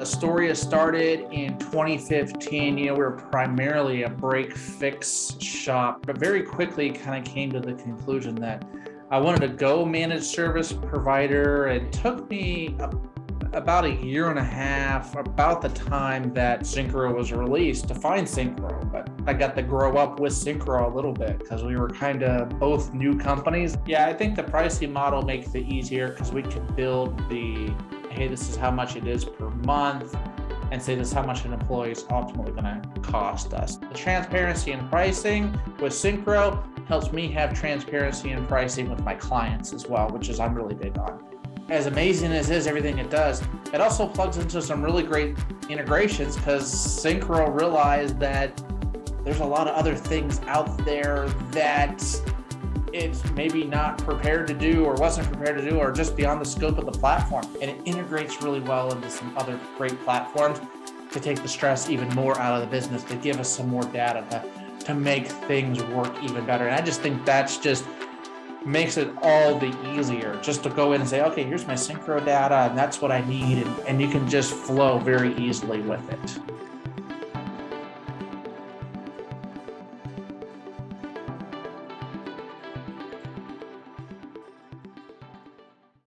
Astoria started in 2015. You know, we were primarily a break fix shop, but very quickly kind of came to the conclusion that I wanted to go managed service provider. It took me a, about a year and a half, about the time that Syncro was released, to find Syncro. But I got to grow up with Syncro a little bit because we were kind of both new companies. Yeah, I think the pricing model makes it easier because we can build the hey, this is how much it is per month, and say this is how much an employee is ultimately going to cost us. The transparency in pricing with Syncro helps me have transparency in pricing with my clients as well, which is I'm really big on. As amazing as is everything it does, it also plugs into some really great integrations because Syncro realized that there's a lot of other things out there that it's maybe not prepared to do or wasn't prepared to do or just beyond the scope of the platform. And it integrates really well into some other great platforms to take the stress even more out of the business, to give us some more data to, to make things work even better. And I just think that's just makes it all the easier just to go in and say, okay, here's my Syncro data, and that's what I need. And, and you can just flow very easily with it.